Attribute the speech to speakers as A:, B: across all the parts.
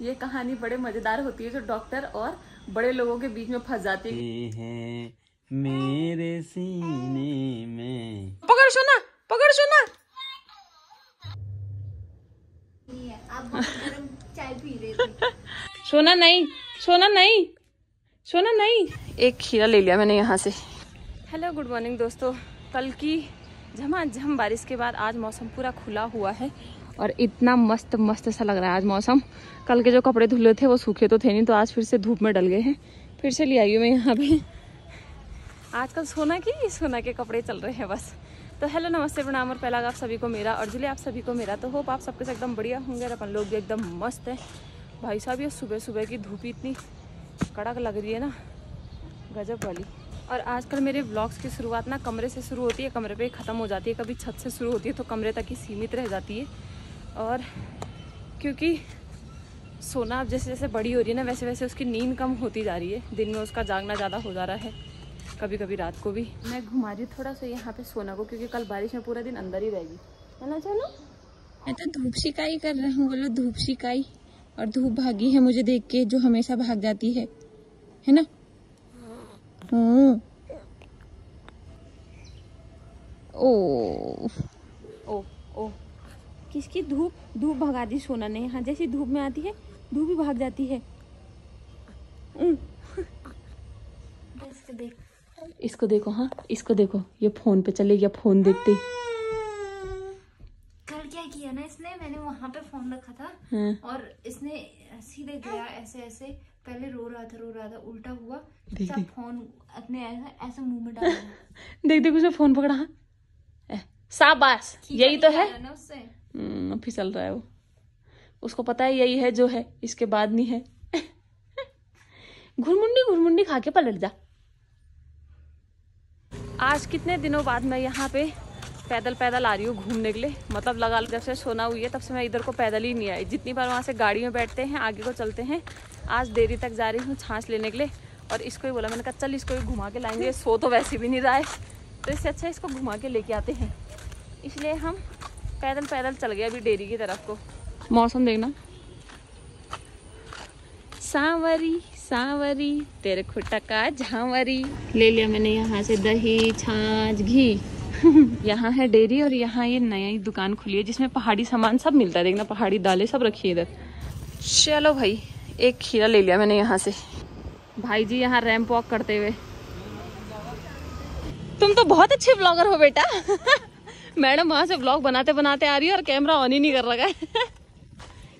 A: ये कहानी बड़े मज़ेदार होती है जो डॉक्टर और बड़े लोगों के बीच में फंस जाती है।
B: है मेरे सीने में।
A: पकड़ सोना पकड़ सोना।
C: आप बहुत गर्म चाय पी रहे
A: सोना नहीं सोना नहीं सोना नहीं। एक खीरा ले लिया मैंने यहाँ से। हेलो गुड मॉर्निंग दोस्तों। कल की झमाझम बारिश के बाद आज मौसम पूरा खुला हुआ है। और इतना मस्त मस्त सा लग रहा है आज मौसम। कल के जो कपड़े धुले थे, वो सूखे तो थे नहीं तो आज फिर से धूप में डल गए हैं। फिर से ले आई हूँ मैं यहाँ पे। आजकल सोना की, सोना के कपड़े चल रहे हैं बस। तो हेलो, नमस्ते, प्रणाम और पहला आप सभी को मेरा और जुले, आप सभी को मेरा। तो होप आप सबके से एकदम बढ़िया होंगे और अपन लोग भी एकदम मस्त हैं। भाई साहब, ये सुबह सुबह की धूप इतनी कड़क लग रही है ना, गजब वाली। और आजकल मेरे ब्लॉग्स की शुरुआत ना कमरे से शुरू होती है, कमरे पे ख़त्म हो जाती है। कभी छत से शुरू होती है तो कमरे तक ही सीमित रह जाती है। और क्योंकि सोना अब जैसे जैसे बड़ी हो रही है ना वैसे वैसे उसकी नींद कम होती जा रही है। दिन में उसका जागना ज़्यादा हो जा रहा है कभी कभी रात को भी। मैं घुमा रही हूँ थोड़ा सा यहाँ पे सोना को क्योंकि कल बारिश में पूरा दिन अंदर ही रहेगी। है ना चलो? मैं तो धूप शिकाई कर रहा हूँ बोलो धूप शिकाई। और धूप भागी है मुझे देख के जो हमेशा भाग जाती है। है ना? हम्म। ओ। ओ। किसकी? धूप धूप भगा दी सोना ने। यहाँ जैसी धूप में आती है धूप ही भाग जाती है।
C: इसको देख।
A: इसको देखो हाँ इसको देखो। ये फ़ोन पे चले गया फ़ोन देखते।
C: कल क्या किया ना इसने? मैंने वहाँ पे फ़ोन रखा था।
A: हाँ।
C: और इसने सीधे गया ऐसे ऐसे। पहले रो रहा था रो रहा था उल्टा हुआ।
A: देख, देख।
C: फ़ोन अपने ऐसे ऐसे मुँह में डाला।
A: देख देख उसे फ़ोन पकड़ा हाँ। ए, यही तो है।
C: ना उससे।
A: फिसल रहा है वो। उसको पता है यही है, जो है, इसके बाद नहीं है। घुरमुंडी घुरमुंडी खा के पलट जा। आज कितने दिनों बाद मैं यहाँ पे पैदल पैदल आ रही हूँ घूमने के लिए। मतलब लगा जब से सोना हुई है, तब से मैं इधर को पैदल ही नहीं आई। जितनी बार वहाँ से गाड़ी में बैठते हैं, आगे को चलते हैं, आज देरी तक जा रही हूँ छाछ लेने के लिए। और इसको ही बोला, मैंने कहा, चल इसको ही घुमा के लाएँगे, सो तो वैसे भी नहीं रहा है। तो इससे अच्छा इसको घुमा के लेके आते हैं। इसलिए हम पैदल पैदल चल गया अभी डेरी की तरफ़ को। मौसम देखना। सांवरी सांवरी तेरे खुट्टा का झांवरी। ले लिया मैंने यहाँ से दही छाछ घी। यहाँ है डेरी और यहाँ ये नया ही दुकान खुली है जिसमें पहाड़ी सामान सब मिलता है। देखना पहाड़ी दालें सब रखी है इधर। चलो भाई एक खीरा ले लिया मैंने यहाँ से। भाई जी यहाँ रैंप वॉक करते हुए। तुम तो बहुत अच्छे ब्लॉगर हो बेटा। मैडम वहाँ से ब्लॉग बनाते बनाते आ रही है और कैमरा ऑन ही नहीं कर रखा है।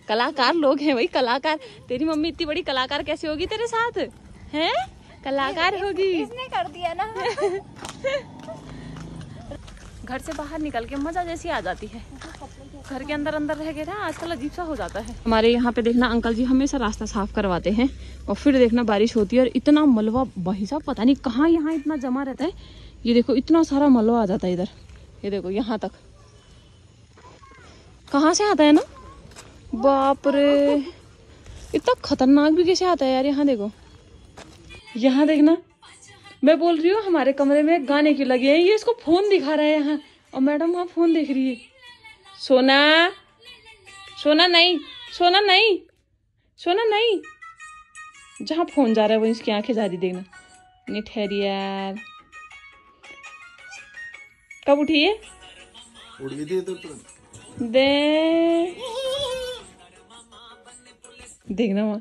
A: कलाकार लोग हैं भाई कलाकार। तेरी मम्मी इतनी बड़ी कलाकार कैसे होगी तेरे साथ? हैं? कलाकार होगी।
C: इसने कर दिया ना।
A: घर से बाहर निकल के मज़ा जैसी आ जाती है। घर के अंदर अंदर रह गए ना आजकल अजीब सा हो जाता है। हमारे यहाँ पे देखना अंकल जी हमेशा रास्ता साफ़ करवाते हैं और फिर देखना बारिश होती है और इतना मलबा भाई साहब पता नहीं कहाँ यहाँ इतना जमा रहता है। ये देखो इतना सारा मलबा आ जाता है इधर। ये देखो, यहाँ तक। कहाँ से आता है ना? बाप रे। इतना खतरनाक भी कैसे आता है यार, यहाँ देखो। यहाँ देखना। मैं बोल रही हूँ, हमारे कमरे में गाने क्यों लगे हैं? ये इसको फ़ोन दिखा रहा है यहाँ। और मैडम वहाँ फ़ोन देख रही है। सोना। सोना नहीं। सोना नहीं। सोना नहीं। जहाँ फ़ोन जा रहा है वो इसकी आँखें जा रही देखना। नहीं ठहरी यार। कब उठी है?
B: उड़ गई थी तो
A: दे। देखना वहाँ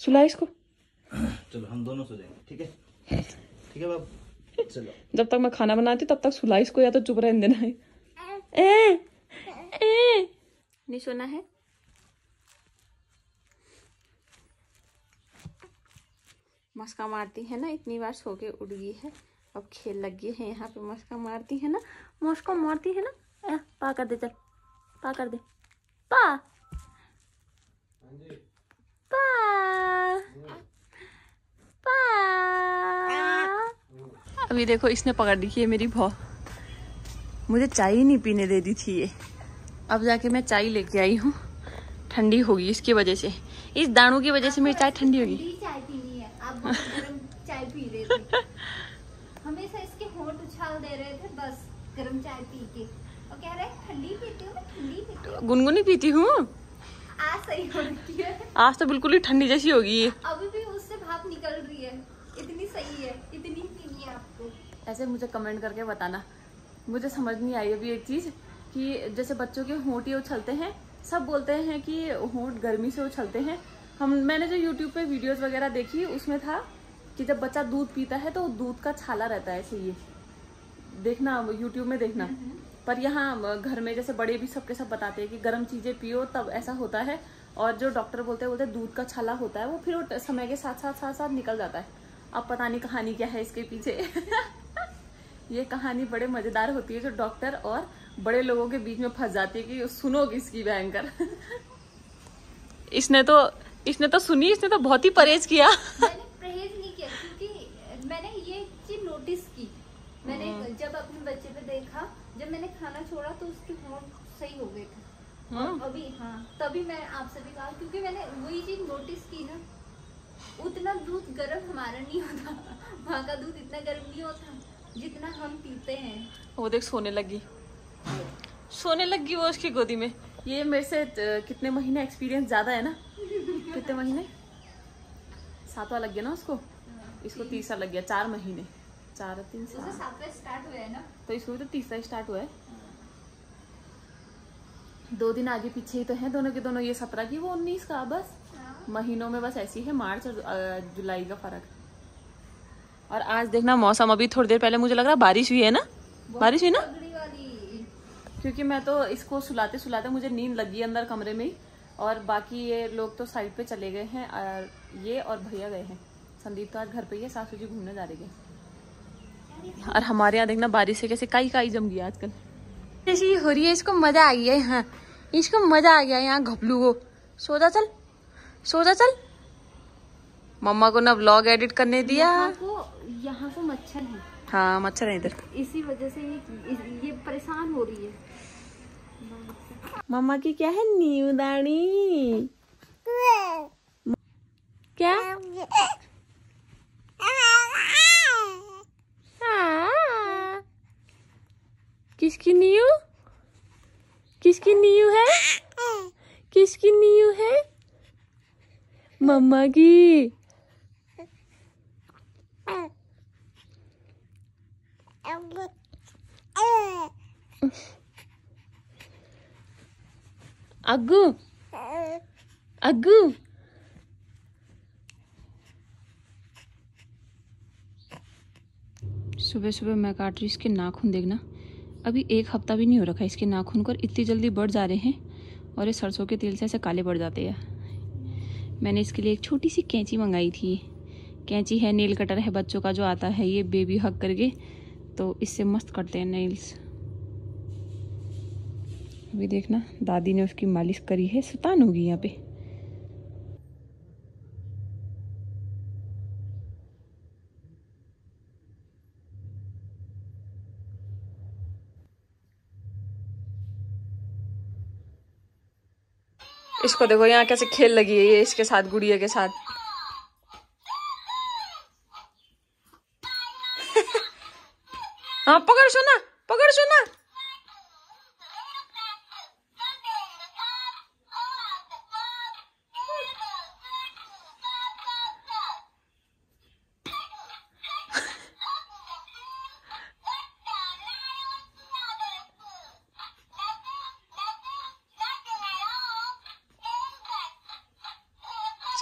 A: सुला इसको।
B: चलो हम दोनों सो जाएँगे ठीक है? ठीक है बाबू? चलो।
A: जब तक मैं खाना बनाती तब तक सुला इसको या तो चुप रहने देना है। ए, ए, नहीं सोना है? मस्का मारती है ना इतनी बार सो के उड़ गई है। अब खेल लग है यहाँ पे मस्का मारती है ना मस्का मारती है ना। ए, पा कर दे चल पा कर दे। पा। पा। पा। अभी देखो इसने पकड़ ली है मेरी भौ मुझे चाय ही नहीं पीने दे दी थी ये। अब जाके मैं चाय लेके आई हूँ। ठंडी होगी इसकी वजह से। इस दाणों की वजह से मेरी चाय ठंडी होगी
C: ठंडी चाय पीनी है आप बहुत गर्म चाय पी रहे थे हमेशा इसके होंठ उछाल दे रहे थे बस गर्म चाय पी के। और कह रहे ठंडी पीती हूँ? ठंडी पीती हूँ।
A: गुनगुनी पीती हूँ?
C: आज सही हो रही है।
A: आज तो बिल्कुल ही ठंडी जैसी होगी
C: अभी भी उससे भाप निकल रही है। इतनी सही है इतनी पीनी है आपको।
A: ऐसे मुझे कमेंट करके बताना। मुझे समझ नहीं आई अभी एक चीज़ कि जैसे बच्चों के होंठ ये उछलते हैं सब बोलते हैं कि होंठ गर्मी से उछलते हैं। हम मैंने जो यूट्यूब पे वीडियोस वगैरह देखी उसमें था कि जब बच्चा दूध पीता है तो दूध का छाला रहता है ऐसे ये देखना यूट्यूब में देखना। पर यहाँ घर में जैसे बड़े भी सबके सब बताते हैं कि गर्म चीज़ें पियो तब ऐसा होता है। और जो डॉक्टर बोलते हैं बोलते हैं दूध का छाला होता है वो फिर वो समय के साथ साथ साथ साथ निकल जाता है। अब पता नहीं कहानी क्या है इसके पीछे। ये कहानी बड़े मज़ेदार होती है जो डॉक्टर और बड़े लोगों के बीच में फंस जाती है कि सुनो किसकी भयंकर। इसने तो इसने तो सुनी इसने तो बहुत ही परहेज किया
C: मैंने परहेज नहीं किया क्योंकि मैंने ये चीज़ नोटिस की मैंने जब अपने बच्चे पे देखा जब मैंने खाना छोड़ा तो उसके होंठ सही हो गए थे। और अभी हाँ तभी मैं आपसे भी कहा क्योंकि मैंने वही चीज़ नोटिस की ना। उतना दूध गर्म हमारा नहीं होता। वहाँ का दूध इतना गर्म नहीं होता जितना हम पीते हैं।
A: वो देख सोने लगी। सोने लगी वो उसकी गोदी में। ये मेरे से कितने महीने एक्सपीरियंस ज़्यादा है ना? कितने महीने? सातवा लग गया ना उसको? इसको तीसरा लग गया चार महीने। चार तीन
C: स्टार्ट हुए है ना?
A: तो इसको भी तो तीसरा स्टार्ट हुआ है। दो दिन आगे पीछे ही तो है दोनों के दोनों ये सत्रह की वो उन्नीस का बस। महीनों में बस ऐसी है मार्च और जुलाई का फ़र्क। और आज देखना मौसम अभी थोड़ी देर पहले मुझे लग रहा है बारिश हुई है ना? बारिश हुई ना? क्योंकि मैं तो इसको सुलाते सुलाते मुझे नींद लगी अंदर कमरे में ही और बाकी ये लोग तो साइड पे चले गए हैं और ये और भैया गए हैं। संदीप तो आज घर पे ही है सासू जी घूमने जा रही है। और हमारे यहाँ देखना बारिश से कैसे काई काई जम गया आजकल। जैसी हो रही है इसको मज़ा आ गया यहाँ। इसको मज़ा आ गया यहाँ घपलू को। सो जा चल सो जा चल। मम्मा को ना व्लॉग एडिट करने दिया।
C: यहाँ को यहाँ को मच्छर है।
A: हाँ मच्छर है इधर।
C: इसी वजह से ये ये परेशान हो रही है।
A: मम्मा की क्या है न्यू दाढ़ी? क्या? किसकी न्यू किसकी न्यू है? किसकी न्यू है? मम्मा की। अग्गू। अग्गू। सुबह सुबह मैं काट रही इसके नाखून देखना। अभी एक हफ़्ता भी नहीं हो रखा इसके नाखून को इतनी जल्दी बढ़ जा रहे हैं और ये सरसों के तेल से ऐसे काले पड़ जाते हैं। मैंने इसके लिए एक छोटी सी कैंची मंगाई थी। कैंची है, नेल कटर है, बच्चों का जो आता है ये बेबी हक करके। तो इससे मस्त करते हैं नेल्स अभी देखना, दादी ने उसकी मालिश करी है, सुतान होगी यहाँ पे। इसको देखो यहाँ कैसे खेल लगी है ये इसके साथ गुड़िया के साथ।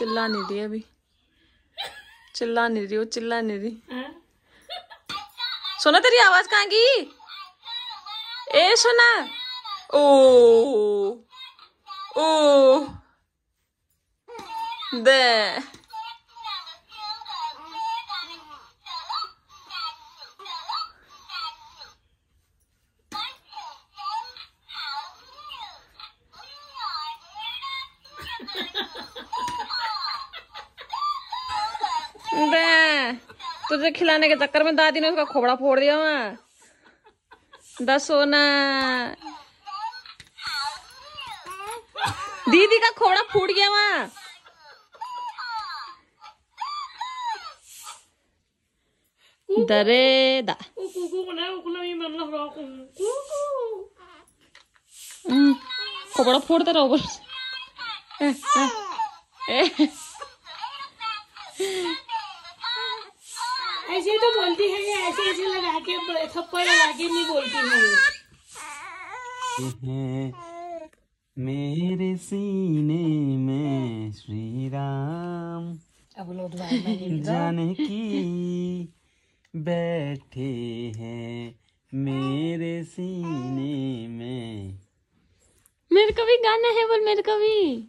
A: चिल्ला नहीं रही अभी। चिल्ला नहीं रही, वो चिल्ला नहीं रही। सोना तेरी आवाज़ कहाँ की ए, सोना। ओ ओ। दे। तुझे खिलाने के चक्कर में दादी ने उसका खोपड़ा फोड़ दिया वहाँ दस सोना। दीदी का खोपड़ा फूट गया वहाँ दरे दा। हम्म, खोपड़ा फोड़ते रहो बस।
D: ऐसे तो बोलती है ये ऐसे ऐसे लगा के थप्पड़ लगा के नहीं बोलती है
E: मेरे सीने में श्री राम
D: अब दोबारा मैंने
E: बैठे हैं मेरे सीने में।
A: मेरे कभी गाना है बोल मेरे को भी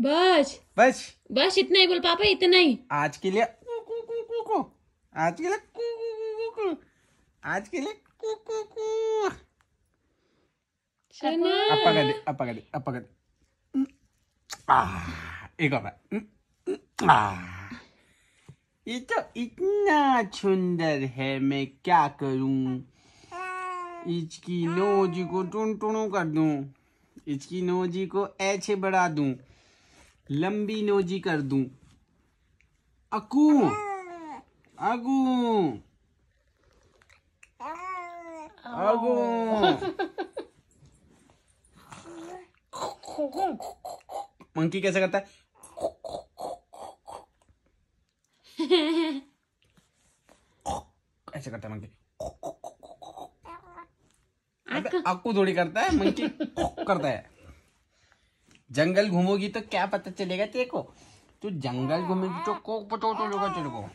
A: बस।
E: बस।
A: बस इतना ही बोल पापा इतना ही।
E: आज के लिए कू कू कू कू कू। आज के लिए आज के लिए एक और ये तो इतना सुंदर है मैं क्या करूँ? इसकी नोजी को टुन टुनु कर दूँ। इसकी नोजी को ऐसे बढ़ा दूँ। लंबी नोजी कर दूँ। अकू। अगू। अगू। मंकी कैसे करता है? ऐसे करता है मंकी। अक्कू थोड़ी करता है मंकी करता है। जंगल घूमोगी तो क्या पता चलेगा तेरे को तू जंगल घूमेगी तो को तो लोगा तेरे को